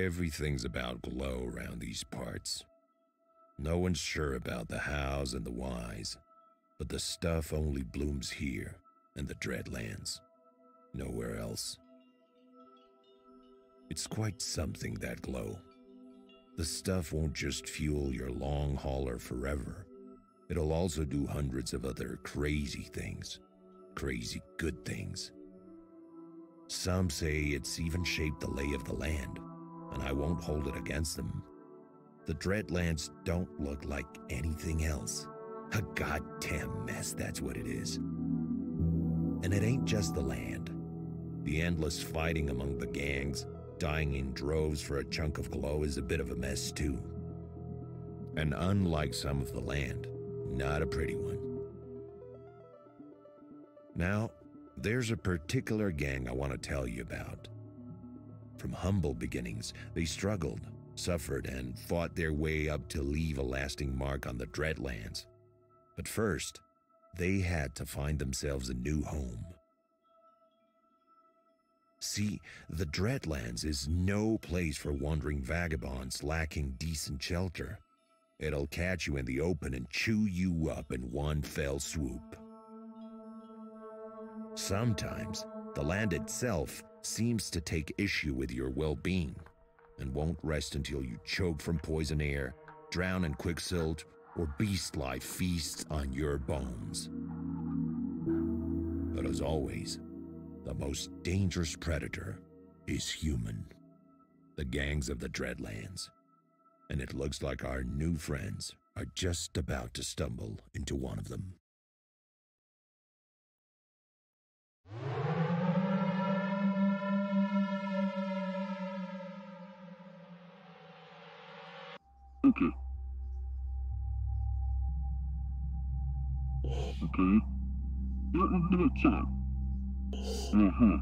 Everything's about glow around these parts. No one's sure about the hows and the whys, but the stuff only blooms here and the Dreadlands. Nowhere else. It's quite something, that glow. The stuff won't just fuel your long hauler forever. It'll also do hundreds of other crazy things. Crazy good things. Some say it's even shaped the lay of the land, and I won't hold it against them. The Dreadlands don't look like anything else. A goddamn mess, that's what it is. And it ain't just the land. The endless fighting among the gangs, dying in droves for a chunk of glow is a bit of a mess too. And unlike some of the land, not a pretty one. Now, there's a particular gang I want to tell you about. From humble beginnings, they struggled, suffered, and fought their way up to leave a lasting mark on the Dreadlands. But first, they had to find themselves a new home. See, the Dreadlands is no place for wandering vagabonds lacking decent shelter. It'll catch you in the open and chew you up in one fell swoop. Sometimes, the land itself seems to take issue with your well being and won't rest until you choke from poison air, drown in quicksilver, or beast life feasts on your bones. But as always, the most dangerous predator is human. The gangs of the Dreadlands. And it looks like our new friends are just about to stumble into one of them. Okay. Okay. Let me check. Mm-hmm.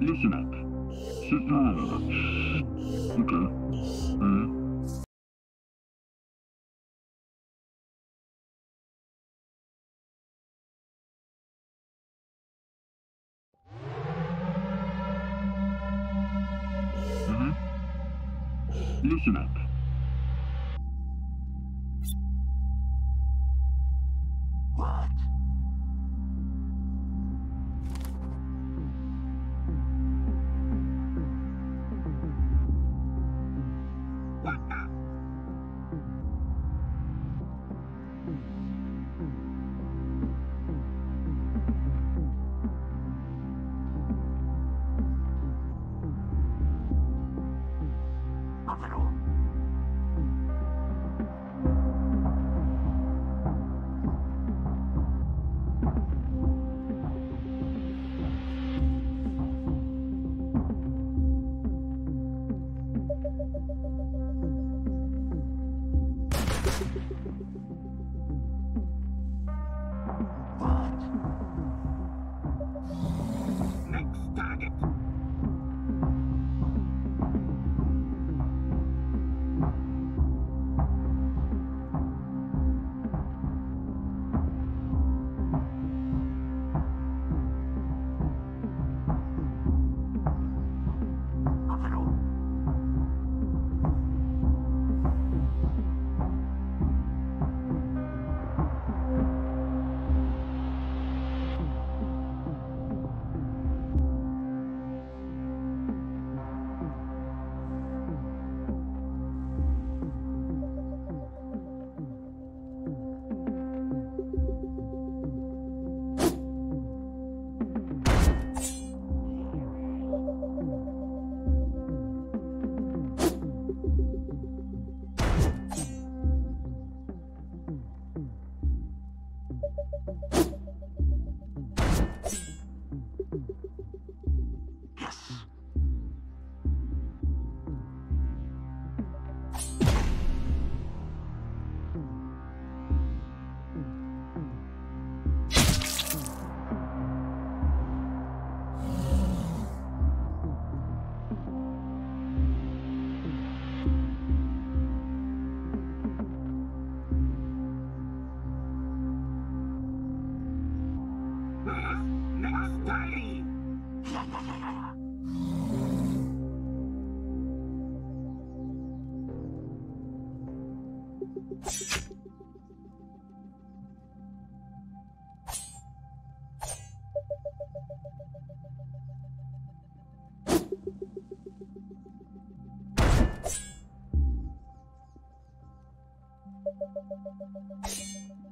Listen up. Sit down. Okay. Hmm? Buffalo. What?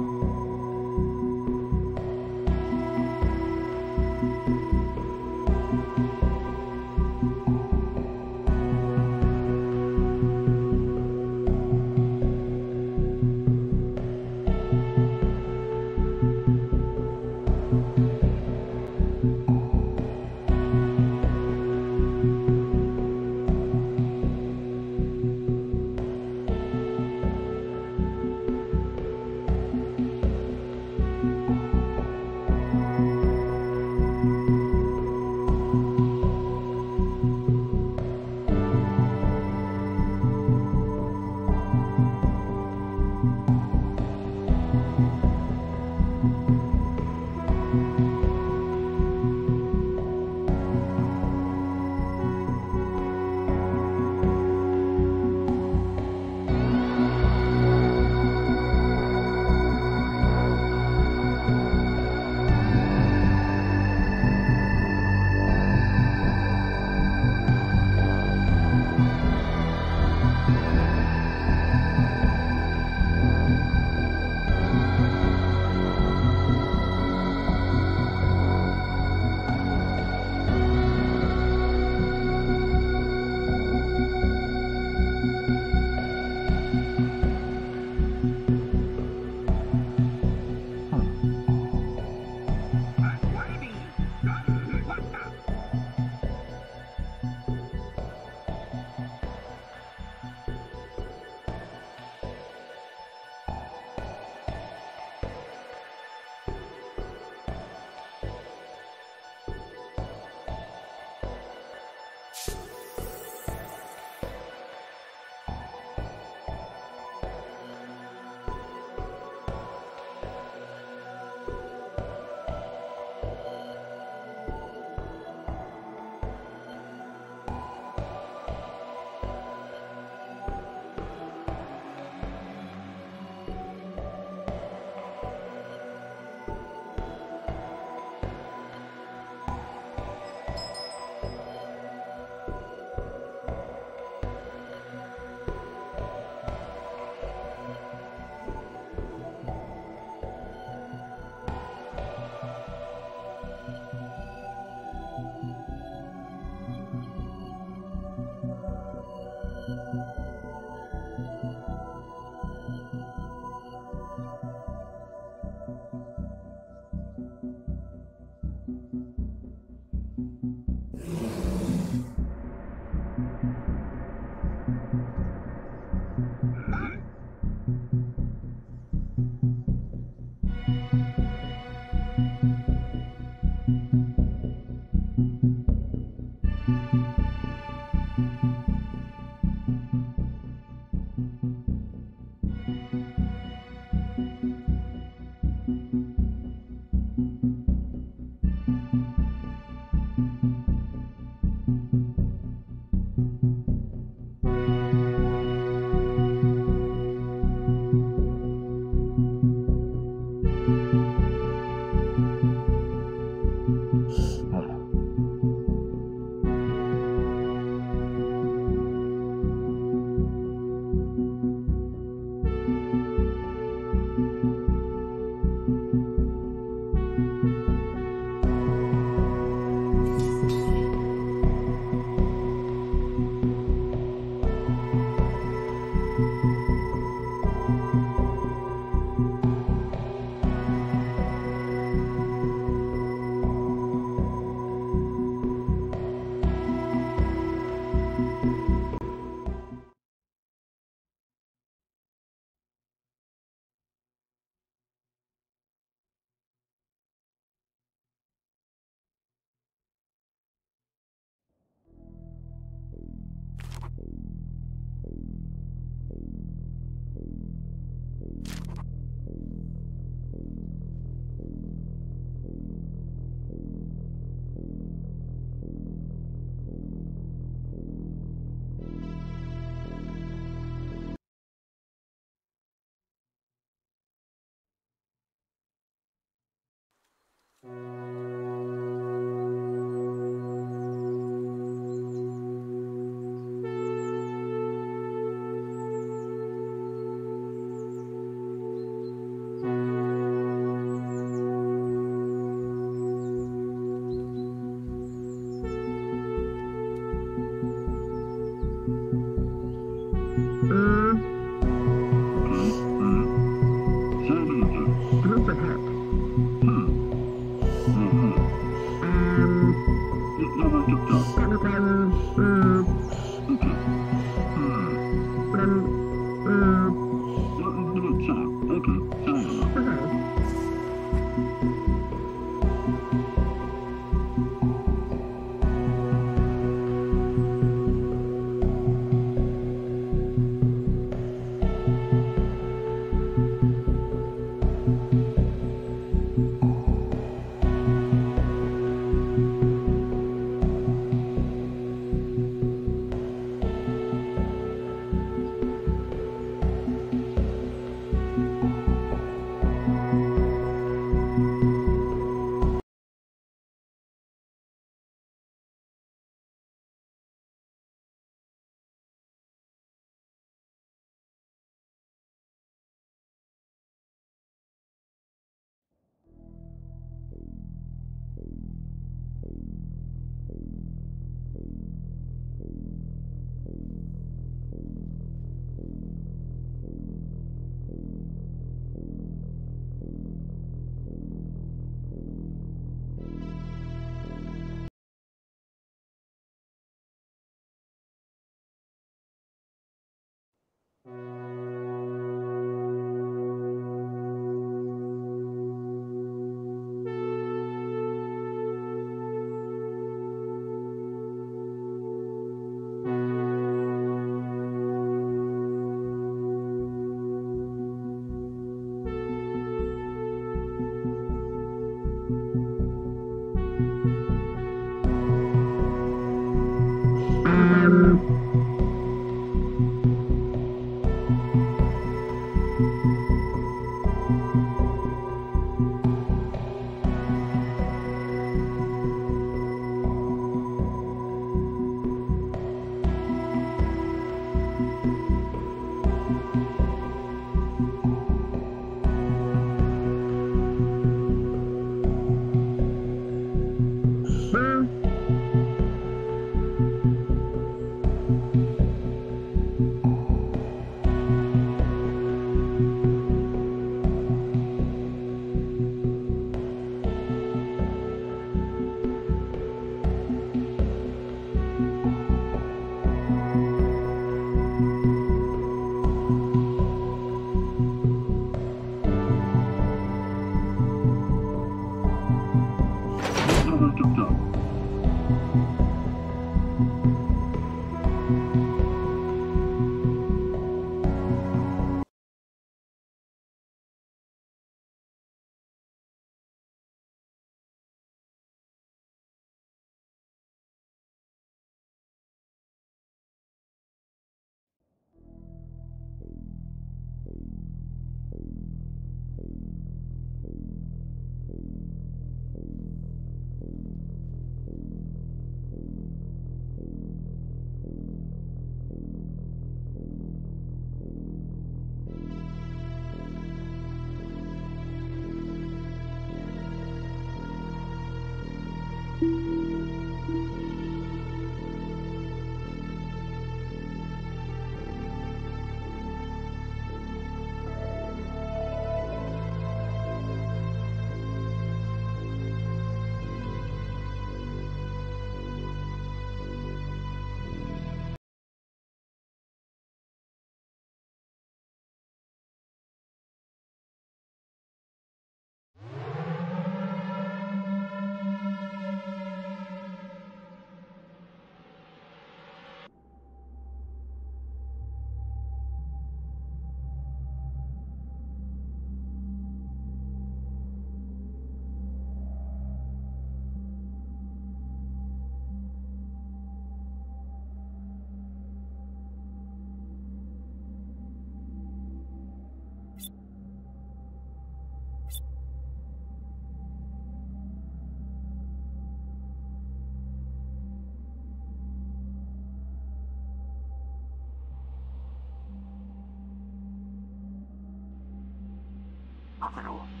Aku.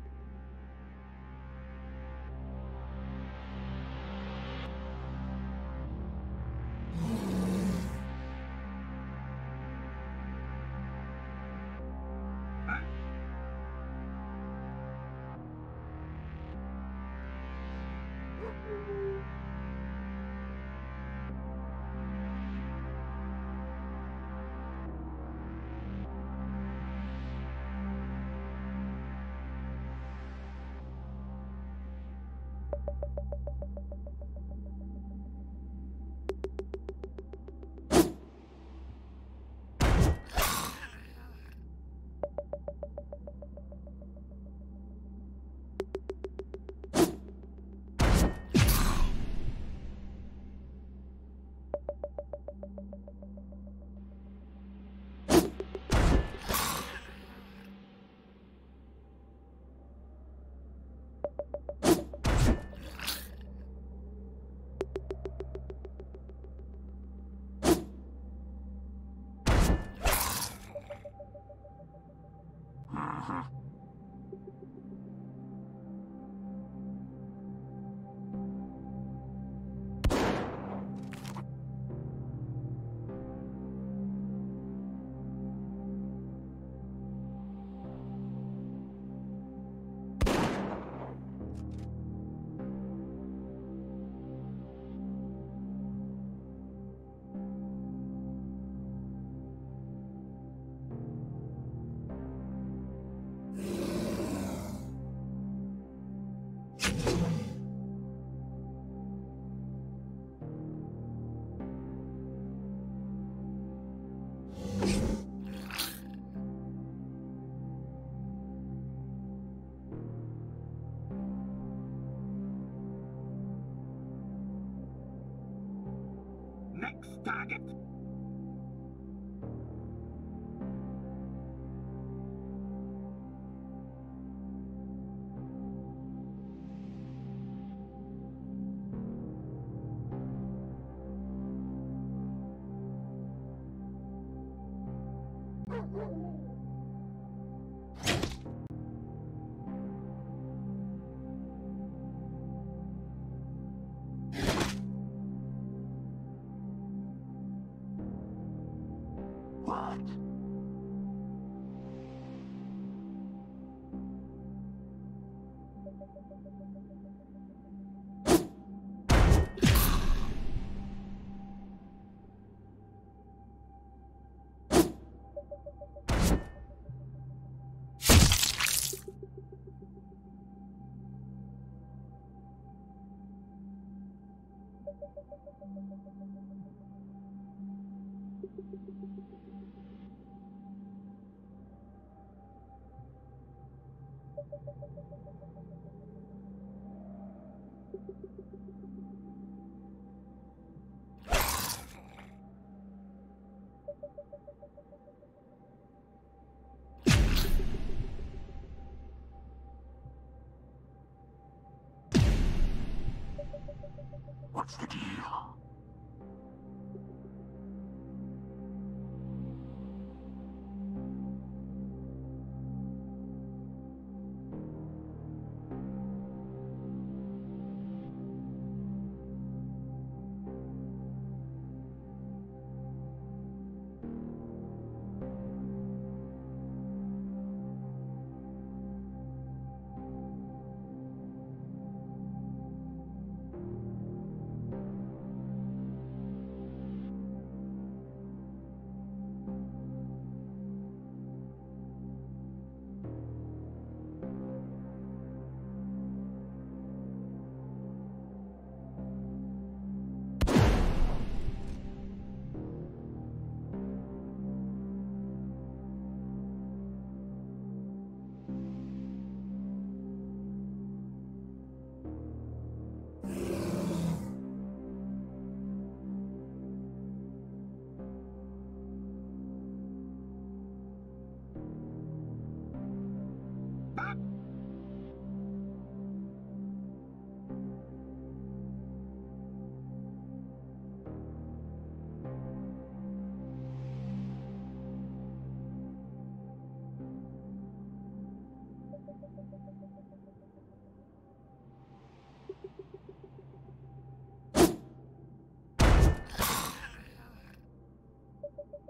Ah. Mhm. Next target. What? What's the deal?